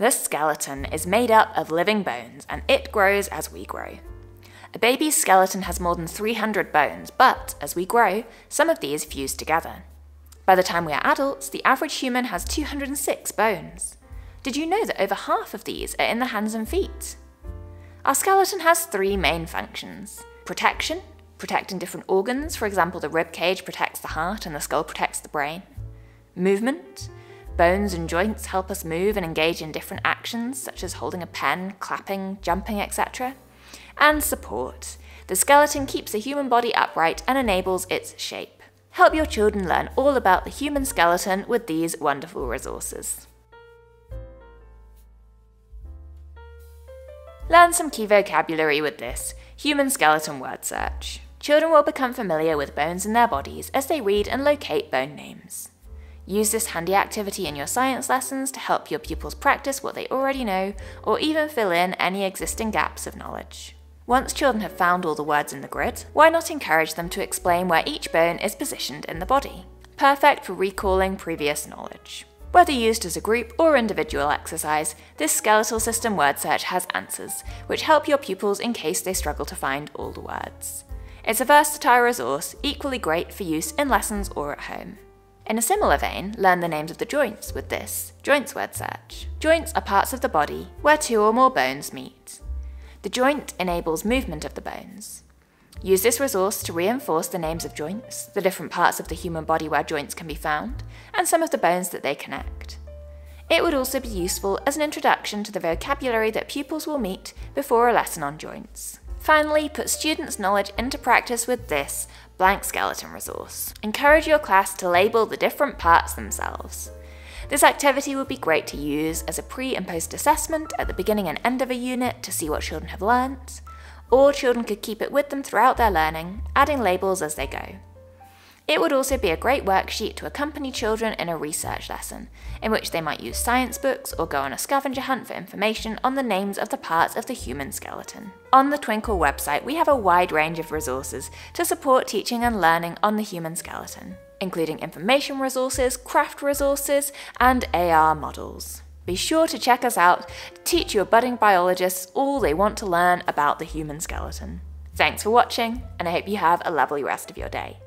The skeleton is made up of living bones and it grows as we grow. A baby's skeleton has more than 300 bones, but as we grow, some of these fuse together. By the time we are adults, the average human has 206 bones. Did you know that over half of these are in the hands and feet? Our skeleton has three main functions protection, protecting different organs, for example, the rib cage protects the heart and the skull protects the brain. Movement, bones and joints help us move and engage in different actions, such as holding a pen, clapping, jumping, etc. And support, the skeleton keeps the human body upright and enables its shape. Help your children learn all about the human skeleton with these wonderful resources. Learn some key vocabulary with this human skeleton word search. Children will become familiar with bones in their bodies as they read and locate bone names. Use this handy activity in your science lessons to help your pupils practice what they already know or even fill in any existing gaps of knowledge. Once children have found all the words in the grid, why not encourage them to explain where each bone is positioned in the body? Perfect for recalling previous knowledge. Whether used as a group or individual exercise, this skeletal system word search has answers, which help your pupils in case they struggle to find all the words. It's a versatile resource, equally great for use in lessons or at home. In a similar vein, learn the names of the joints with this joints word search. Joints are parts of the body where two or more bones meet. The joint enables movement of the bones. Use this resource to reinforce the names of joints, the different parts of the human body where joints can be found, and some of the bones that they connect. It would also be useful as an introduction to the vocabulary that pupils will meet before a lesson on joints. Finally, put students' knowledge into practice with this blank skeleton resource. Encourage your class to label the different parts themselves. This activity would be great to use as a pre and post assessment at the beginning and end of a unit to see what children have learnt, or children could keep it with them throughout their learning, adding labels as they go. It would also be a great worksheet to accompany children in a research lesson, in which they might use science books or go on a scavenger hunt for information on the names of the parts of the human skeleton. On the Twinkl website, we have a wide range of resources to support teaching and learning on the human skeleton, including information resources, craft resources, and AR models. Be sure to check us out to teach your budding biologists all they want to learn about the human skeleton. Thanks for watching, and I hope you have a lovely rest of your day.